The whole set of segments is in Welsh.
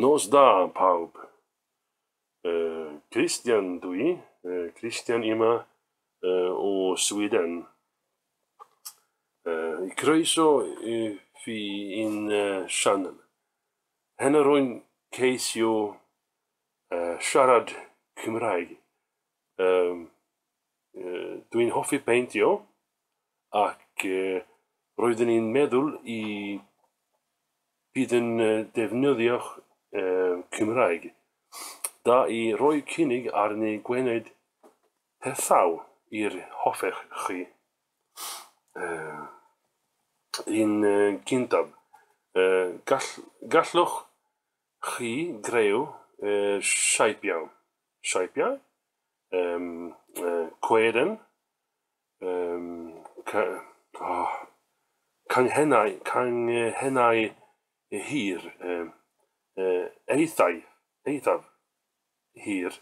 Nos da, pawb. Christian uh, dwi, Christian yma uh, o Sweden. I croeso fi un sianel. Hen yr o'n ceisio siarad Cymraeg. Um, Dwi'n hoffi peintio ac roeddwn i'n meddwl i bydd yn defnyddio'ch Cymraeg. Da i roi cynnig arni gwened hethaw i'r hoffech chi. Uh, un uh, gyntaf. Uh, gall, gallwch chi greu uh, siaipiau. Siaipiau? Um, uh, cweden. Um, ca, oh, canghennau, canghennau hir. Um, Eh, Eithai, Eithaf hier.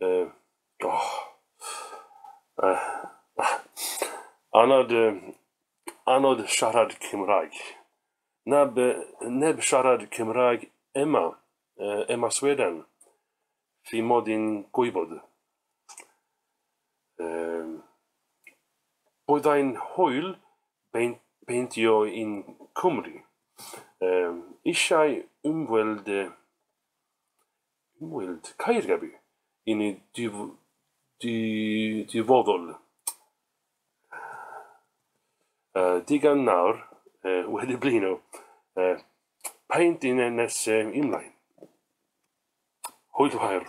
Eh, oh, eh, ana de ana de şahrad kimrag. Neb neb şahrad kimrag Emma Emma Sweden fi modin kuybod. Podain hoil peintio in Cymru. Isiau umwelde, umweld, kairgaby, inni div, div, divodol. Uh, digan nawr, uh, wedi blino, uh, paint in nes um, imlaen. Hwyl hwyr.